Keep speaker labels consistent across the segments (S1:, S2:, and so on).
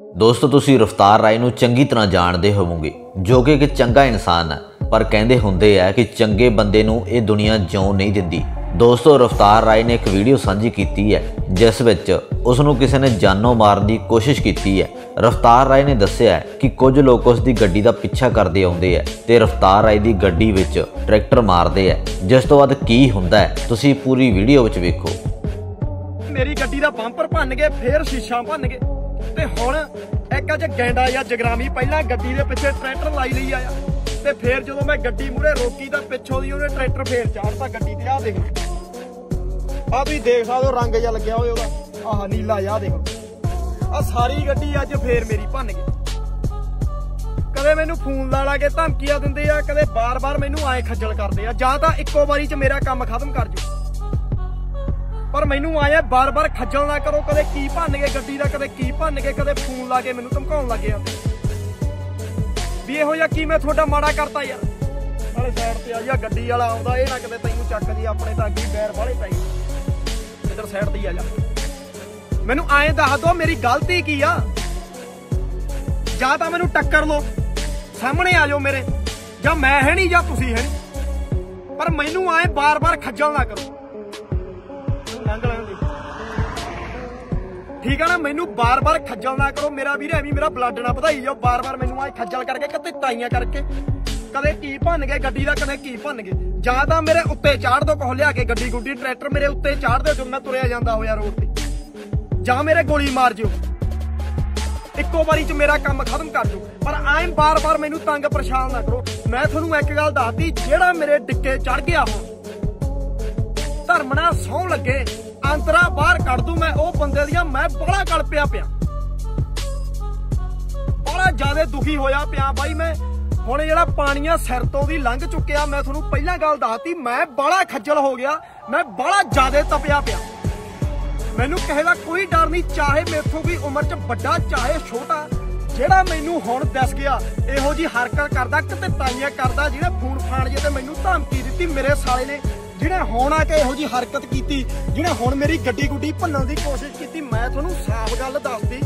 S1: ਦੋਸਤੋ, ਤੁਸੀਂ ਰਫਤਾਰ ਰਾਏ ਨੂੰ ਚੰਗੀ ਤਰ੍ਹਾਂ ਜਾਣਦੇ ਹੋਵੋਗੇ, ਜੋ ਕਿ ਇੱਕ ਚੰਗਾ ਇਨਸਾਨ ਹੈ, ਪਰ ਕਹਿੰਦੇ ਹੁੰਦੇ ਆ ਕਿ ਚੰਗੇ ਬੰਦੇ ਨੂੰ ਇਹ ਦੁਨੀਆ ਜਿਉਣ ਨਹੀਂ ਦਿੰਦੀ। ਦੋਸਤੋ, ਰਫਤਾਰ ਰਾਏ ਨੇ ਇੱਕ ਵੀਡੀਓ ਸਾਂਝੀ ਕੀਤੀ ਹੈ, ਜਿਸ ਵਿੱਚ ਉਸ ਨੂੰ ਕਿਸੇ ਨੇ ਜਾਨੋਂ ਮਾਰਨ ਦੀ ਕੋਸ਼ਿਸ਼ ਕੀਤੀ ਹੈ। ਰਫਤਾਰ ਰਾਏ ਨੇ ਦੱਸਿਆ ਕਿ ਕੁਝ ਲੋਕ ਉਸ ਦੀ ਗੱਡੀ ਦਾ ਪਿੱਛਾ ਕਰਦੇ ਆਉਂਦੇ ਆ ਤੇ ਰਫਤਾਰ ਰਾਏ ਦੀ ਗੱਡੀ ਵਿੱਚ ਟਰੈਕਟਰ ਮਾਰਦੇ ਆ। ਜਿਸ ਤੋਂ ਬਾਅਦ ਕੀ ਹੁੰਦਾ ਹੈ, ਤੁਸੀਂ ਪੂਰੀ ਵੀਡੀਓ ਵਿੱਚ ਵੇਖੋ।
S2: ਮੇਰੀ ਗੱਡੀ ਦਾ ਬੰਪਰ ਭੰਨ ਗਏ ਫੇਰ ਸ਼ੀਸ਼ਾ ਭੰਨ ਗਏ ਤੇ ਹੁਣ ਇੱਕ ਅਜ ਗੈਂਡਾ ਜਾਂ ਜਗਰਾਮੀ ਪਹਿਲਾਂ ਗੱਡੀ ਦੇ ਪਿੱਛੇ ਟਰੈਕਟਰ ਲਾਈ ਲਈ ਆਇਆ ਤੇ ਫੇਰ ਜਦੋਂ ਮੈਂ ਗੱਡੀ ਮੂਰੇ ਰੋਕੀ ਤਾਂ ਪਿੱਛੋਂ ਦੀ ਉਹਨੇ ਟਰੈਕਟਰ ਫੇਰ ਚਾੜਤਾ ਗੱਡੀ ਤੇ ਆ ਦੇਖ ਆ ਵੀ ਦੇਖ ਸਕਦੇ ਹੋ, ਰੰਗ ਜਿਹਾ ਲੱਗਿਆ ਹੋਇਆ ਉਹਦਾ। ਆਹ ਨੀਲਾ ਜਿਹਾ ਦੇਖੋ ਆ ਸਾਰੀ ਗੱਡੀ ਅੱਜ ਫੇਰ ਮੇਰੀ ਭੰਨ ਗਈ। ਕਦੇ ਮੈਨੂੰ ਫੋਨ ਲਾ ਲਾ ਕੇ ਧਮਕੀਆਂ ਦਿੰਦੇ ਆ, ਕਦੇ ਬਾਰ-ਬਾਰ ਮੈਨੂੰ ਆਏ ਖੱਜਲ ਕਰਦੇ ਆ। ਜਾਂ ਤਾਂ ਇੱਕੋ ਵਾਰੀ 'ਚ ਮੇਰਾ ਕੰਮ ਖਤਮ ਕਰ ਜੋ ਪਰ ਮੈਨੂੰ ਆਇਆ ਬਾਰ-ਬਾਰ ਖੱਜਲ ਨਾ ਕਰੋ, ਕਦੇ ਕੀ ਭੰਨ ਗਏ ਗੱਡੀ ਦਾ, ਕਦੇ ਕੀ ਭੰਨ ਗਏ, ਕਦੇ ਫੋਨ ਲਾ ਕੇ ਮੈਨੂੰ ਧਮਕਾਉਣ ਲੱਗੇ ਆ। ਵੀ ਇਹੋ ਜਿਹਾ ਕੀ ਮੈਂ ਤੁਹਾਡਾ ਮਾੜਾ ਕਰਤਾ ਯਾਰ। ਨਾਲੇ ਸਾਈਡ ਤੇ ਆ ਜਾ ਗੱਡੀ ਵਾਲਾ ਆਉਂਦਾ, ਇਹ ਨਾ ਕਿਤੇ ਤੈਨੂੰ ਚੱਕ ਦੀ, ਆਪਣੇ ਤਾਂ ਅੱਗੇ ਬੈਰ ਵਾਲੇ ਪੈ ਗਏ। ਇਧਰ ਸਾਈਡ ਤੇ ਆ ਜਾ। ਮੈਨੂੰ ਆਏ ਦੱਸ ਦੋ, ਮੇਰੀ ਗਲਤੀ ਕੀ ਆ? ਜਾਂ ਤਾਂ ਮੈਨੂੰ ਟੱਕਰ ਲਓ, ਸਾਹਮਣੇ ਆ ਜਾਓ ਮੇਰੇ। ਜਾਂ ਮੈਂ ਹੈ ਨਹੀਂ, ਜਾਂ ਤੁਸੀਂ ਹੈ ਨਹੀਂ। ਪਰ ਮੈਨੂੰ ਆਏ ਬਾਰ-ਬਾਰ ਖੱਜਲ ਨਾ ਕਰੋ। ਠੀਕ ਆ ਨਾ, ਮੈਨੂੰ ਬਾਰ-ਬਾਰ ਖੱਜਲ ਨਾ ਕਰੋ। ਮੇਰਾ ਵੀਰ ਐਵੇਂ ਮੇਰਾ ਬਲੱਡ ਨਾ ਵਧਾਈ ਜਾਓ। ਬਾਰ-ਬਾਰ ਮੈਨੂੰ ਆਏ ਖੱਜਲ ਕਰਕੇ ਕਿਤੇ ਤਾਈਆਂ ਕਰਕੇ, ਕਦੇ ਕੀ ਭੰਨ ਗਏ, ਗੱਡੀ ਦਾ ਕਦੇ ਕੀ ਭੰਨ ਗਏ। ਜਾਂ ਤਾਂ ਮੇਰੇ ਉੱਤੇ ਚਾੜ ਦੋ ਕੋਹ ਲਿਆ ਕੇ ਗੱਡੀ ਗੁੱਡੀ, ਟਰੈਕਟਰ ਮੇਰੇ ਉੱਤੇ ਚਾੜ ਦਿਓ ਜਦੋਂ ਮੈਂ ਤੁਰਿਆ ਜਾਂਦਾ ਹੋਇਆ ਰੋਡ ਤੇ। ਜਾਂ ਮੇਰੇ ਗੋਲੀ ਮਾਰ ਜਿਓ। ਇੱਕੋ ਵਾਰੀ ਚ ਮੇਰਾ ਕੰਮ ਖਤਮ ਕਰ ਦਿਓ। ਪਰ ਐਂ ਬਾਰ-ਬਾਰ ਮੈਨੂੰ ਤੰਗ ਪਰੇਸ਼ਾਨ ਨਾ ਕਰੋ। ਮੈਂ ਤੁਹਾਨੂੰ ਇੱਕ ਗੱਲ ਦੱਸਦੀ, ਜਿਹੜਾ ਮੇਰੇ ਡਿੱਕੇ ਚੜ ਗਿਆ ਹੁਣ ਧਰਮ ਨਾਲ ਸੌ ਲੱਗੇ, ਅੰਤਰਾ ਬਾਹਰ ਕੱਢ ਦੂੰ ਮੈਂ ਬੰਦੇ ਦੀਆਂ ਮੈਂ ਬੜਾ ਕਲਪਿਆ ਪਿਆ ਬੜਾ ਜ਼ਿਆਦਾ ਦੁਖੀ ਹੋਇਆ ਪਿਆ ਬਾਈ ਮੈਂ। ਹੁਣ ਜਿਹੜਾ ਪਾਣੀਆਂ ਸਿਰ ਤੋਂ ਵੀ ਲੰਘ ਚੁੱਕਿਆ, ਮੈਂ ਤੁਹਾਨੂੰ ਪਹਿਲਾਂ ਗੱਲ ਦੱਸਤੀ, ਮੈਂ ਬੜਾ ਖੱਜਲ ਹੋ ਗਿਆ, ਮੈਂ ਬੜਾ ਜ਼ਿਆਦਾ ਤਪਿਆ ਪਿਆ। ਮੈਨੂੰ ਕਿਸੇ ਦਾ ਕੋਈ ਡਰ ਨਹੀਂ, ਚਾਹੇ ਮੇਥੋਂ ਵੀ ਉਮਰ 'ਚ ਵੱਡਾ, ਚਾਹੇ ਛੋਟਾ, ਜਿਹੜਾ ਮੈਨੂੰ ਹੁਣ ਦਿਸ ਗਿਆ, ਇਹੋ ਜੀ ਹਰਕਤ ਕਰਦਾ, ਕਿਤੇ ਤਾਈਆਂ ਕਰਦਾ ਜਿਹਨੇ ਫੂਨ ਫਾਨ ਜੇ ਤੇ ਮੈਨੂੰ ਧਮਕੀ ਦਿੱਤੀ ਮੇਰੇ ਸਾਲੇ ਨੇ। ਜਿਹਨੇ ਹੁਣ ਆ ਕੇ ਇਹੋ ਜੀ ਹਰਕਤ ਕੀਤੀ, ਜਿਹਨੇ ਹੁਣ ਮੇਰੀ ਗੱਡੀ ਗੁੱਡੀ ਭੰਨਣ ਦੀ ਕੋਸ਼ਿਸ਼ ਕੀਤੀ, ਮੈਂ ਤੁਹਾਨੂੰ ਸਾਫ਼ ਗੱਲ ਦੱਸਦੀ।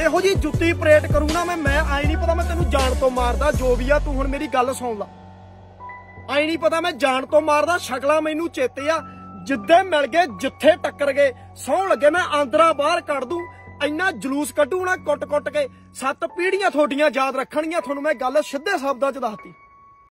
S2: ਇਹੋ ਜੀ ਜੁੱਤੀ ਪਰੇਡ ਕਰੂ ਨਾ ਮੈਂ ਮੈਂ ਆਈ ਨਹੀਂ ਪਤਾ ਮੈਂ ਤੈਨੂੰ ਜਾਣ ਤੋਂ ਮਾਰਦਾ, ਜੋ ਵੀ ਆ, ਤੂੰ ਹੁਣ ਮੇਰੀ ਗੱਲ ਸੁਣ ਲਾ। ਆਈ ਨਹੀਂ ਪਤਾ ਮੈਂ ਜਾਣ ਤੋਂ ਮਾਰਦਾ, ਸ਼ਕਲਾਂ ਮੈਨੂੰ ਚੇਤੇ ਆ, ਜਿੱਦੇ ਮਿਲ ਗਏ, ਜਿੱਥੇ ਟੱਕਰ ਗਏ, ਸੌਣ ਲੱਗੇ ਮੈਂ ਆਂਦਰਾ ਬਾਹਰ ਕੱਢ ਦੂੰ, ਇੰਨਾ ਜਲੂਸ ਕੱਢੂ ਨਾ ਕੁੱਟ-ਕੁੱਟ ਕੇ, ਸੱਤ ਪੀੜੀਆਂ ਤੁਹਾਡੀਆਂ ਯਾਦ ਰੱਖਣਗੀਆਂ, ਤੁਹਾਨੂੰ ਮੈਂ ਗੱਲ ਸਿੱਧੇ ਸ਼ਬਦਾਂ 'ਚ ਦੱਸਤੀ